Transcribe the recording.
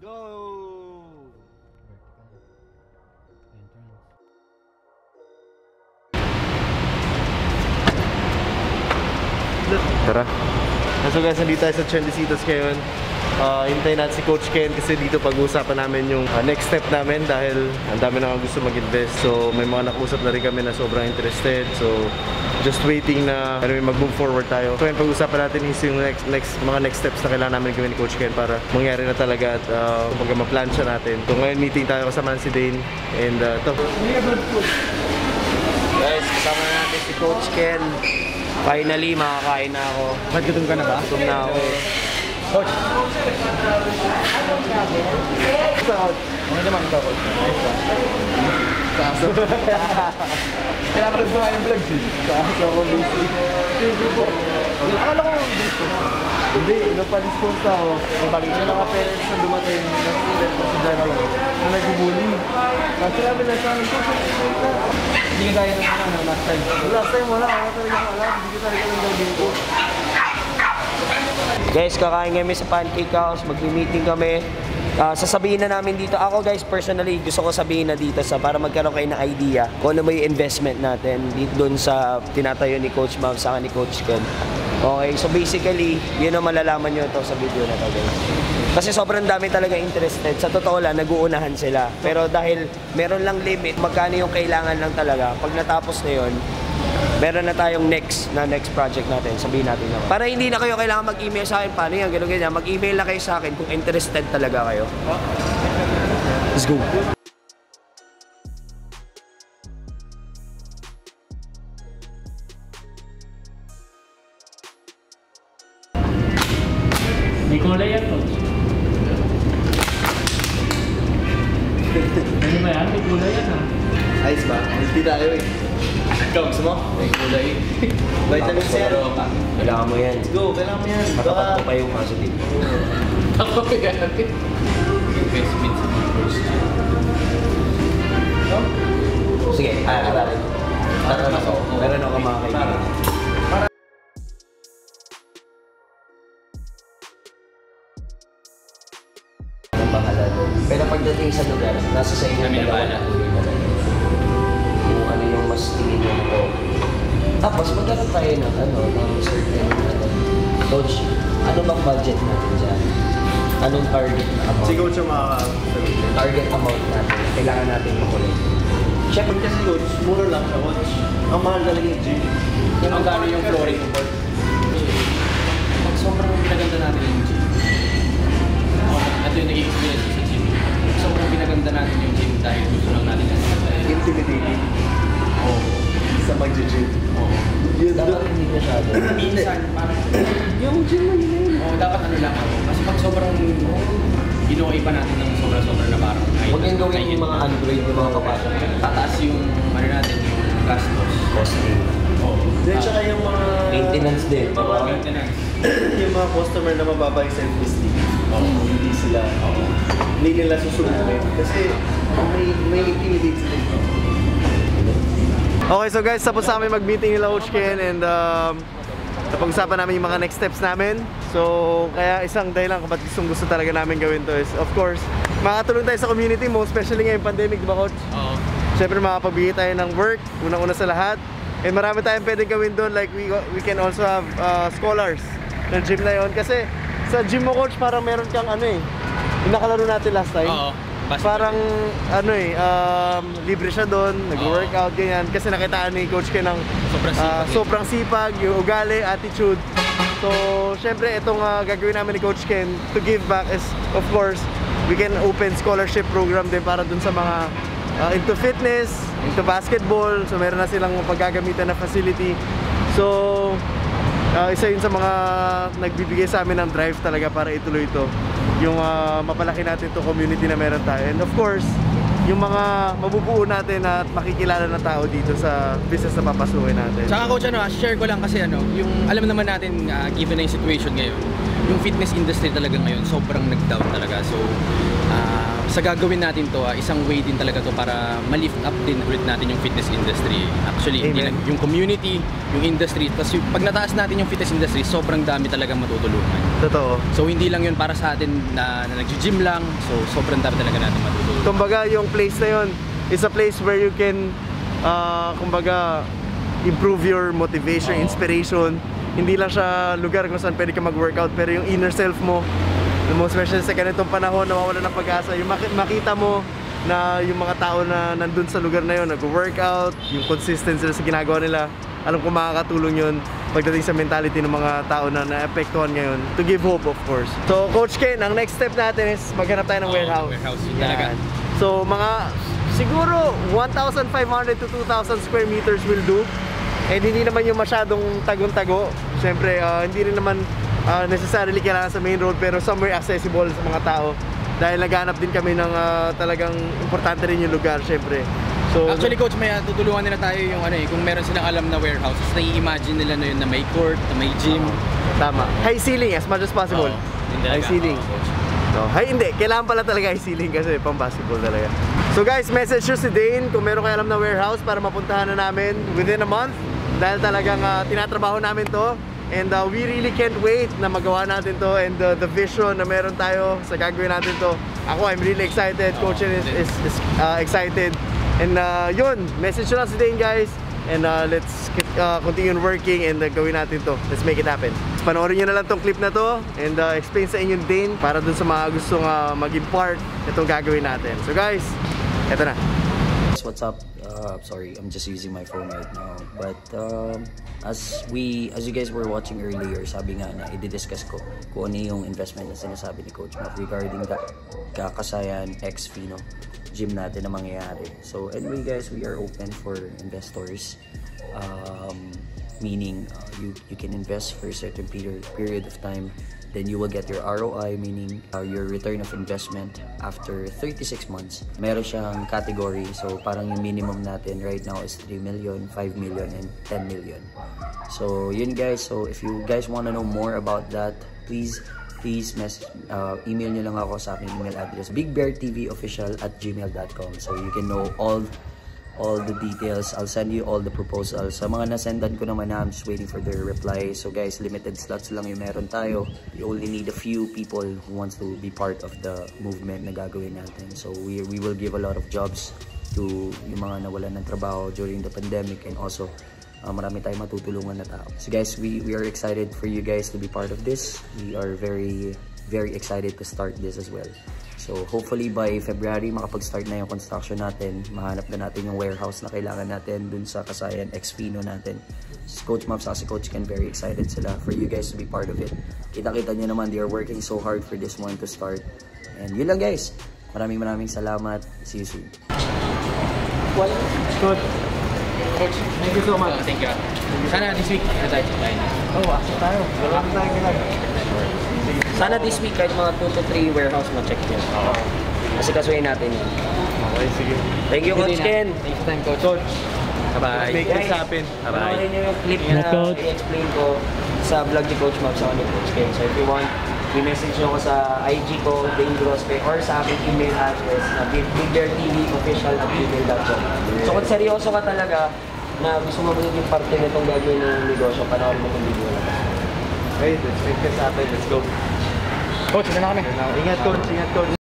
go! Tara. So guys, nandito tayo sa Chendesitos ngayon. Uh, hintayin natin si Coach Ken kasi dito pag-uusapan namin yung uh, next step namin dahil ang dami na gusto mag-invest. So may mga nakausap na rin kami na sobrang interested. So just waiting na ano, mag-move forward tayo. So yung pag-uusapan natin is yung next, next, mga next steps na kailangan namin gawin ni Coach Ken para mangyari na talaga at uh, pag ma-plancha natin. So ngayon meeting tayo kasama si Dane and uh, to. Guys, kasama na natin si Coach Ken. Finally, makakain na ako. Ba't gutom ka na ba? Gutom na ako ito coach? Ayos ba? Kaso. Kailangan rin gumawa ng vlog eh. Kaso ako busy. Hindi po. Akala ko. Hindi, napalis-post ako. Siya mga parents na dumating na student ko sa January na nagbubuli. Kasi sinabi na sa coach, hindi ka gaya ng ano, last time. Last time wala, wala talaga alam. Hindi ka talaga ng gagawin ko. Guys, kakain kami sa Pancake House. Mag-meeting kami. Ah, sasabihin na namin dito. Ako guys, personally, gusto ko sabihin na dito sa para magkaroon kayo ng idea kung ano ba investment natin dito doon sa tinatayo ni Coach Mav sa ni Coach Ken. Okay, so basically, yun ang malalaman nyo to sa video na to guys. Kasi sobrang dami talaga interested. Sa totoo lang, naguunahan sila. Pero dahil meron lang limit, magkano yung kailangan lang talaga, pag natapos na yun, meron na tayong next na next project natin. Sabihin natin naman. Para hindi na kayo kailangan mag-email sa akin, paano yan, gano'n ganyan. Mag-email na kayo sa akin kung interested talaga kayo. Let's go. May kulay yan, coach. ano ba yan? May kulay yan, ah. Ayos ba? Hindi tayo eh. Gusto mo? May kulay. Vitamin ano? Kailangan mo yan. Let's go, kailangan mo yan. Matapat ko pa yung positive. Ako yan. Investment sa first. Sige, ah, aralin. Para mas ako. Meron ako mga kaibigan. Pero pagdating sa lugar, nasa sa inyo Kami na bahala. Yung tingin nyo ko. Tapos magkaroon tayo ng ano, ng certain ano, coach, ano bang budget natin dyan? Anong target na amount? Si coach yung makakasagot. Target amount natin. Kailangan natin makulit. Siyempre kasi coach, mura lang siya coach. Ang mahal talaga yung gym. Kung magkano yung flooring mo, pag sobrang pinaganda natin yung gym, ito yung naging experience sa gym. Sobrang pinaganda natin yung gym dahil gusto lang natin yan. Intimidating. Oo. Sa mag-gym. Oo. Yun Dapat hindi masyado. Minsan, parang, Yung gym mo yun. oo, dapat ano lang ako. Kasi pag sobrang ginuhay pa natin ng sobra-sobra na parang Huwag yung gawin yung mga Android yung mga kapasok. tataas yung ano natin, yung gastos. Costing. Oo. Then tsaka yung mga... Maintenance din. Mga maintenance. yung mga customer na mababa yung self-esteem. Hindi sila... Hindi nila susubukin. Kasi may, may intimidate sila. Okay, so guys, tapos na kami mag-meeting nila Coach Ken and um, napag-usapan namin yung mga next steps namin. So, kaya isang dahilan kung ba't gustong gusto talaga namin gawin to is, of course, makatulong tayo sa community mo, especially ngayong pandemic, di ba Coach? Oo. Siyempre makapagbigay tayo ng work, unang-una sa lahat. And marami tayong pwedeng gawin doon, like we, we can also have uh, scholars ng gym na yon Kasi sa gym mo coach, parang meron kang ano eh, yung nakalaro natin last time. Oo. Basketball. Parang ano eh, um, libre siya doon, nag-workout, ganyan. Kasi nakitaan ni Coach Ken ng Sobrang ah, sipag eh. sobrang sipag, yung ugali, attitude. So, syempre, itong ah, gagawin namin ni Coach Ken to give back is, of course, we can open scholarship program din para dun sa mga ah, into fitness, into basketball. So, meron na silang paggagamitan na facility. So, ah, isa yun sa mga nagbibigay sa amin ng drive talaga para ituloy ito. Yung ah, mapalaki natin to community na meron tayo. And of course, yung mga mabubuo natin at makikilala na tao dito sa business na papasukin natin. Tsaka coach, ano, ah, share ko lang kasi ano, yung alam naman natin, ah, given na yung situation ngayon, yung fitness industry talaga ngayon, sobrang nag-down talaga. So, ah, sa gagawin natin to, ah, isang way din talaga to para ma-lift up din ulit natin yung fitness industry. Actually, hindi lang- yung community, yung industry, tapos yung, pag nataas natin yung fitness industry, sobrang dami talagang matutulungan. Totoo. So hindi lang yun para sa atin na, na nag-gym lang, so sobrang dami talaga natin matutulungan. Kumbaga, yung place na yun is a place where you can, uh, kumbaga, improve your motivation, Oo. inspiration. Hindi lang siya lugar kung saan pwede ka mag-workout, pero yung inner self mo, mo especially sa ganitong panahon, nawawala ng pag-asa, yung maki- makita mo na yung mga tao na nandun sa lugar na yun, nag-workout, yung consistency sa ginagawa nila, alam ko makakatulong yun pagdating sa mentality ng mga tao na naapektuhan ngayon to give hope of course. So Coach Ken, ang next step natin is maghanap tayo ng Oo, warehouse. warehouse. Yan. So mga siguro 1,500 to 2,000 square meters will do. And hindi naman yung masyadong tagong-tago. Siyempre, ah, hindi rin naman ah, necessarily kailangan sa main road pero somewhere accessible sa mga tao. Dahil naghanap din kami ng ah, talagang importante rin yung lugar, siyempre. So, Actually coach, may uh, tutulungan nila tayo yung ano eh, kung meron silang alam na warehouse, nai-imagine nila na yun na may court, na may gym. tama. High ceiling as much as possible. Talaga. High ceiling. Coach. No, hay hindi, kailangan pala talaga high ceiling kasi pang basketball talaga. So guys, message nyo si Dane kung meron kayo alam na warehouse para mapuntahan na namin within a month dahil talagang ah, tinatrabaho namin to and uh, we really can't wait na magawa natin to and uh, the vision na meron tayo sa gagawin natin to. Ako, I'm really excited. Coach is, is, is uh, excited. And uh, yun, message lang si Dane guys and uh, let's uh, continue working and uh, gawin natin to. Let's make it happen. Panoorin nyo na lang tong clip na to and uh, explain sa inyo din para dun sa mga gustong uh, maging part itong gagawin natin. So guys, eto na. Guys, What's up? Uh, sorry, I'm just using my phone right now. But um, as we, as you guys were watching earlier, sabi nga na i-discuss ko kung ano yung investment na sinasabi ni Coach Matt regarding the Kakasayan X Fino gym natin na mangyayari. So anyway guys, we are open for investors. Um, meaning uh, you you can invest for a certain period period of time then you will get your ROI meaning uh, your return of investment after 36 months. Meron siyang category so parang yung minimum natin right now is 3 million 5 million and 10 million. So yun guys so if you guys want to know more about that please please message uh, email nyo lang ako sa aking email address bigbeartvofficial at gmail.com so you can know all all the details. I'll send you all the proposals. Sa mga nasendan ko naman na, I'm just waiting for their reply. So guys, limited slots lang yung meron tayo. We only need a few people who wants to be part of the movement na gagawin natin. So we, we will give a lot of jobs to yung mga nawalan ng trabaho during the pandemic and also uh, marami tayong matutulungan na tao. So guys, we, we are excited for you guys to be part of this. We are very, very excited to start this as well. So hopefully by February makapag-start na yung construction natin. Mahanap na natin yung warehouse na kailangan natin dun sa Kasayan X Fino natin. Si Coach Map sa si Coach Ken very excited sila for you guys to be part of it. Kita-kita nyo naman they are working so hard for this one to start. And yun lang guys. Maraming maraming salamat. See you soon. Good. Coach, thank you so much. thank you. Sana this week, ano tayo? Oh, action tayo. Wala na tayong ginag. Sana this week kahit mga 2 to 3 warehouse ma-check nyo. Kasi kasuhin natin yun. Okay, sige. Thank you Coach Ken! For time, Coach. Coach. Bye-bye. Make this happen. Panoorin nyo yung clip na i-explain ko sa vlog ni Coach Mab sa ni Coach Ken. So if you want, i-message nyo ako sa IG ko, Dane Grospe, or sa aking email address na bigbeartvofficial at gmail.com. So kung seryoso ka talaga na gusto mo magiging parte nitong gagawin ng negosyo, panoorin mo itong video na. Okay, let's make this happen. Let's go. Coach, ito na kami. Ingat coach, ingat coach.